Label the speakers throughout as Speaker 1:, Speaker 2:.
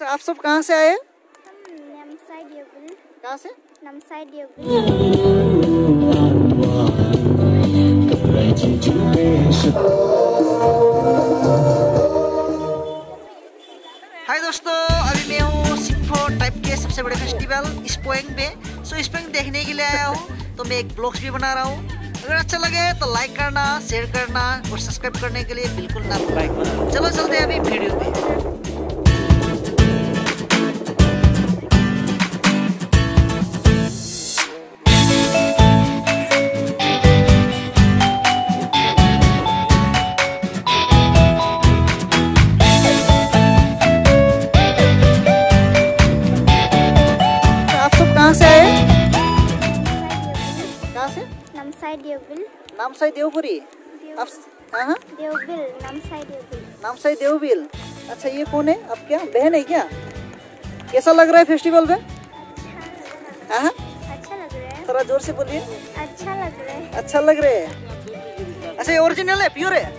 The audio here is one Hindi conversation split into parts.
Speaker 1: अच्छा आप सब कहाँ से आए? कहाँ से? हाय दोस्तों, अभी मैं हूँ सिंफो टाइप के सबसे बड़े फेस्टिवल स्पोइंग में सो स्पोइंग देखने के लिए आया हूँ तो मैं एक ब्लॉग्स भी बना रहा हूँ। अगर अच्छा लगे तो लाइक करना शेयर करना और सब्सक्राइब करने के लिए बिल्कुल ना भूलें। चलो, चलते हैं अभी वीडियो में साई देवपुरी आप हाँ हाँ?
Speaker 2: देवबिल नमसाई देवबिल
Speaker 1: नाम साई देवबिल अच्छा ये कौन है? आप क्या? बहन है क्या? कैसा लग रहा है फेस्टिवल में? हाँ? हाँ।
Speaker 2: अच्छा लग रहा है।
Speaker 1: थोड़ा ज़ोर से बोलिए।
Speaker 2: अच्छा लग रहा है।
Speaker 1: अच्छा लग रहे हैं? अच्छा ये ओरिजिनल है प्योर है?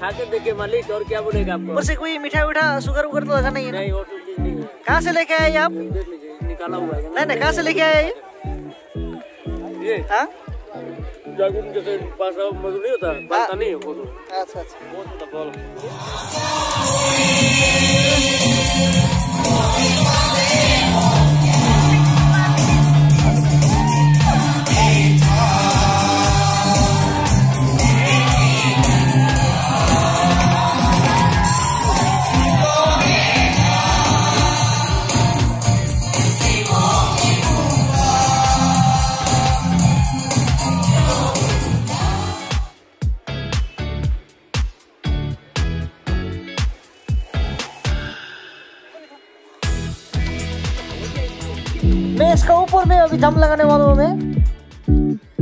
Speaker 3: खा के देखिए मालिक और क्या बोलेगा आपको?
Speaker 1: ऊपर से कोई मीठा मीठा शुगर उगर तो लगा नहीं है
Speaker 3: नहीं चीज़ नहीं
Speaker 1: कहाँ से लेके आए ये आप?
Speaker 3: निकाला हुआ है।
Speaker 1: नहीं नहीं कहाँ से लेके आए ये?
Speaker 3: ये।
Speaker 1: हाँ?
Speaker 3: जागुन जैसे पास मधु नहीं होता बनता नहीं है वो तो
Speaker 1: अच्छा अच्छा
Speaker 3: बहुत होता बॉल
Speaker 1: इसका ऊपर में अभी दम लगाने वालों में मैं।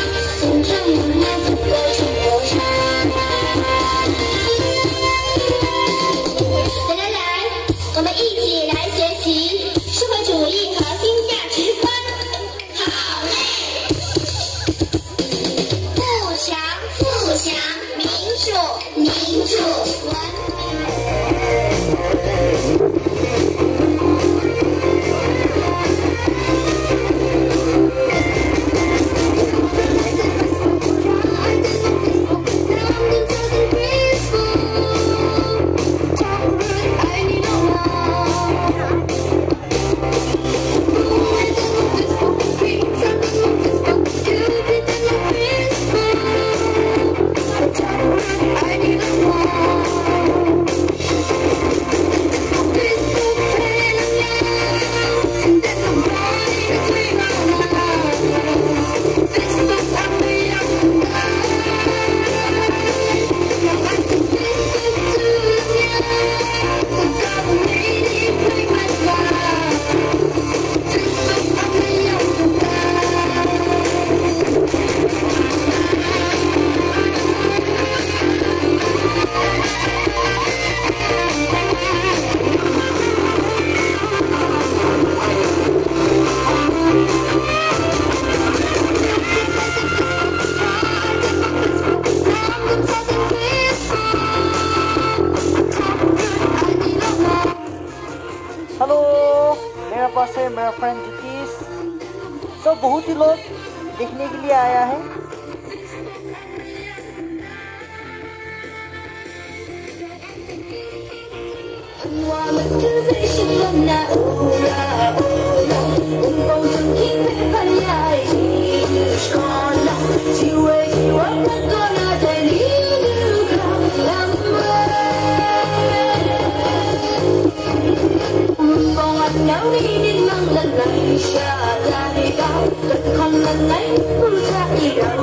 Speaker 1: One. पास है मेरा फ्रेंड जितीश सब बहुत ही लोग देखने के लिए आया है।
Speaker 4: Nếu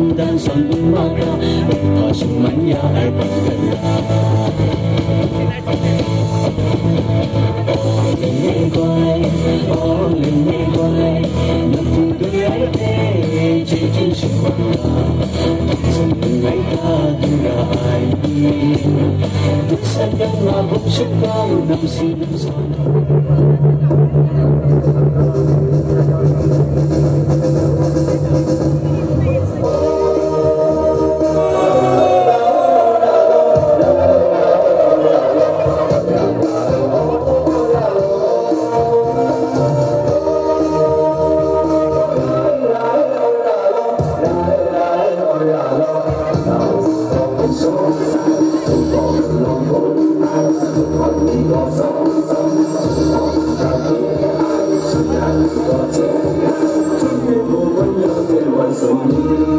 Speaker 4: không đơn giản cũng mang ra bất ngờ chẳng mạnh nhà ai bất cần Linh nghe quay, oh linh nghe quay Nằm cùng chỉ chỉ chẳng quan tâm ngày ta từng ai Thức sáng đất là bóng sức cao, năm xin năm
Speaker 1: sau coração.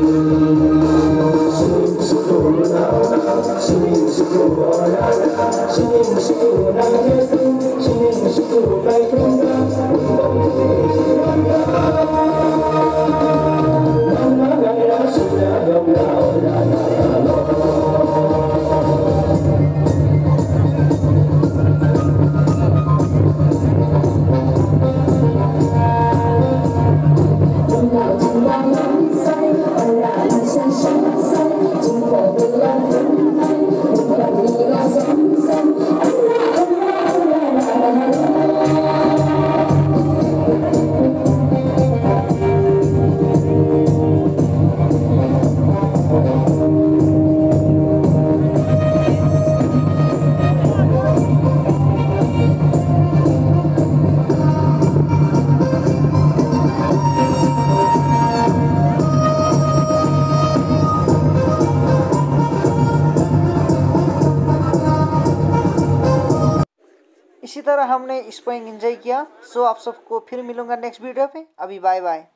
Speaker 1: हमने स्पोइंग एंजॉय किया। सो आप सबको फिर मिलूँगा नेक्स्ट वीडियो पे। अभी बाय बाय